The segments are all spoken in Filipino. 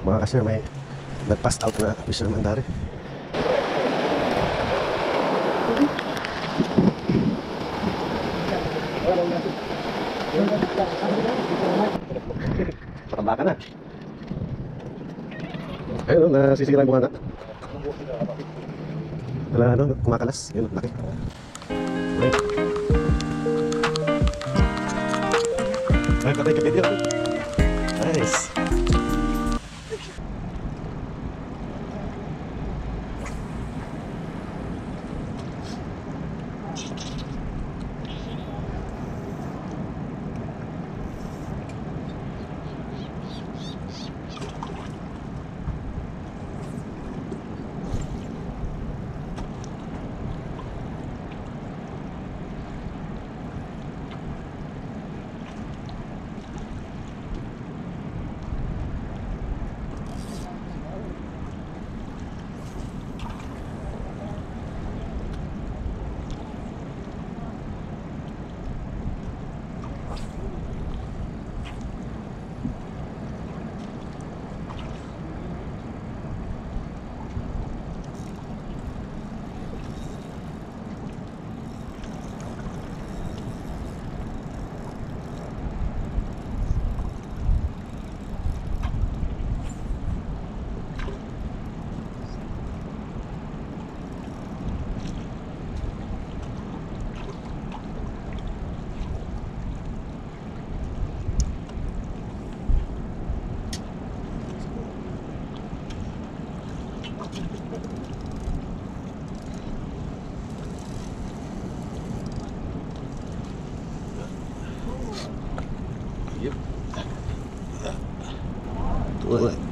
Mga kasir, may nag-pass out na fisherman dari. Matamba ka na. Ayun, oh, nasisira yung mga Wala ano, kumakalas. Yun, laki. Okay. Ay, patay ka video. Nice. Look.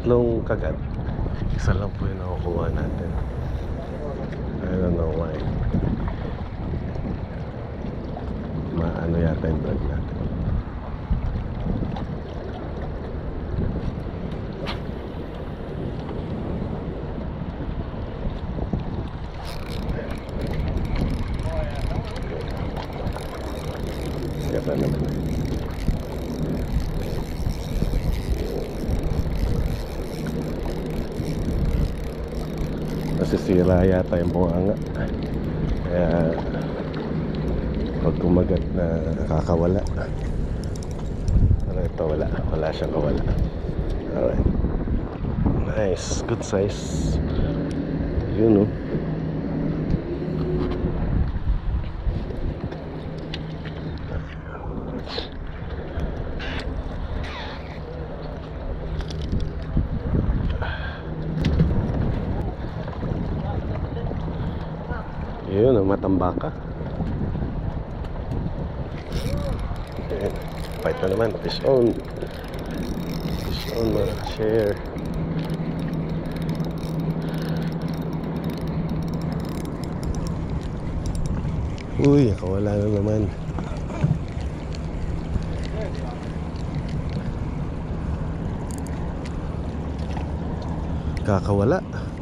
Tatlong kagat, isa lang po yung nakukuha natin. I don't know why. Maano yata yung drag natin. Yata naman. Nasisira yata yung bunganga kaya pag kumagat na kakawala pero ito wala. Wala siyang kawala. Alright. Nice. Good size. Yun oh Yun, ang matambaka. Ayan. Fight na naman. Fish on. Fish on mga share. Uy, nakawala na naman. Kakawala. Nakakawala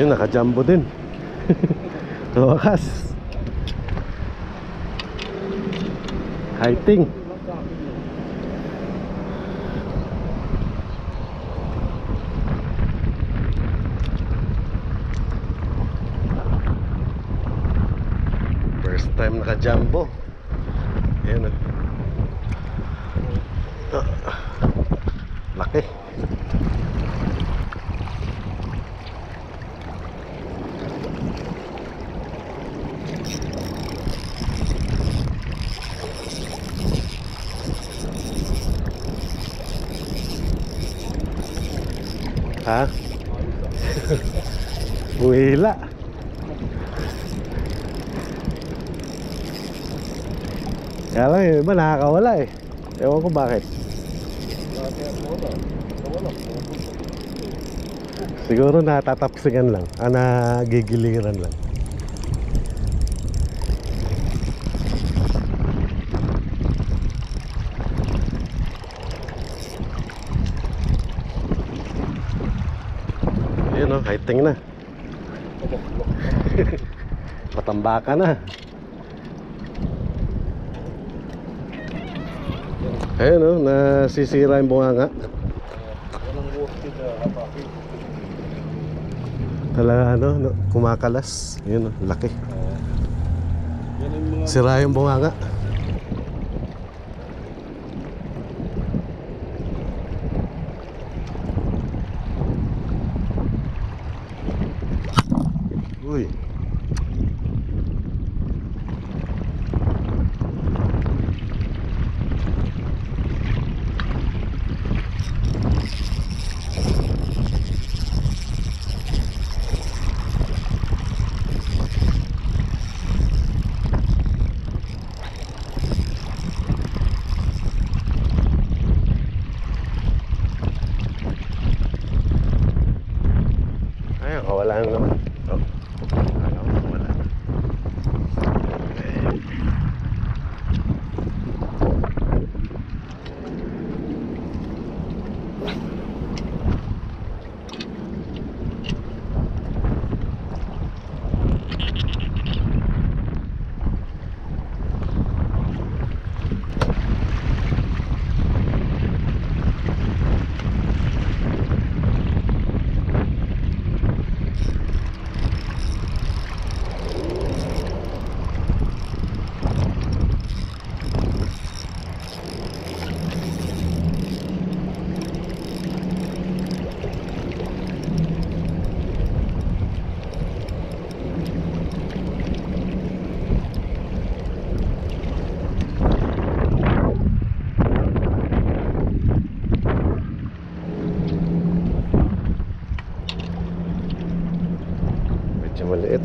Ayun, nakajumbo din. so, wakas. Hiking. First time nakajumbo. Ayun. Uh, laki. Laki. Ha? Wala. Kaya lang yung iba nakakawala eh. Ewan ko bakit. Siguro natatapsingan lang. Ah, nagigiliran lang. Ayun o, hiting na. Patambaka na. Ayun o, nasisira yung bunganga. Talaga ano, no, kumakalas. Yun o, laki. Sira yung bunganga. ولا إيه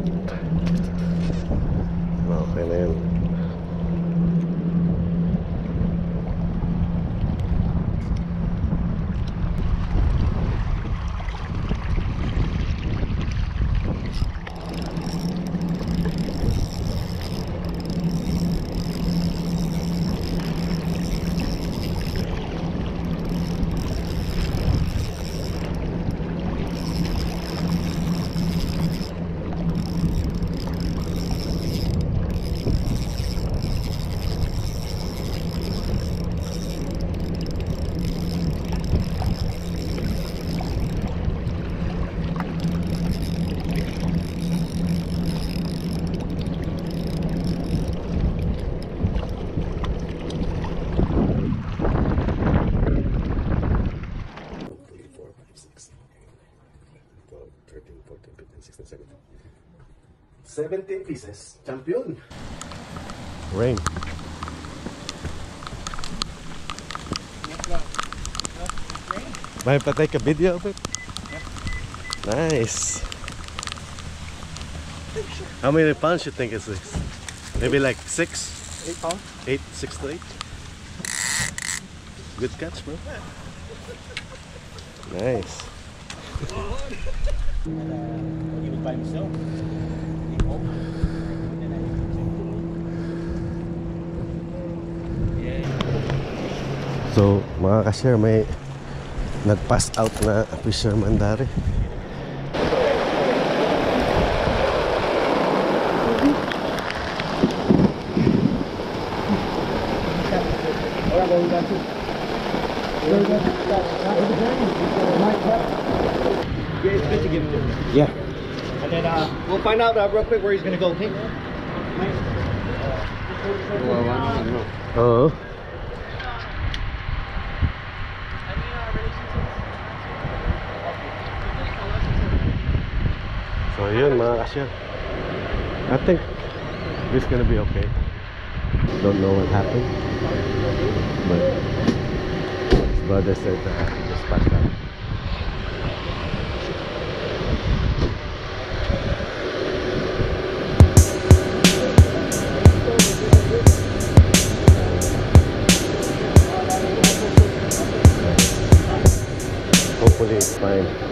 17 pieces. Champion! Rain. May pa take a video of it? Nice. How many pounds you think is this? Maybe like six? Eight pound. Eight, six to eight? Good catch, bro. Nice. So, mga ka-share, may nag-pass out na fisherman dari. Yeah, And then uh, we'll find out uh, real quick where he's gonna go. Okay. Oo. So yun mga ka-share. I think this gonna be okay. Don't know what happened. But his brother said uh, he just passed out. perfectly fine.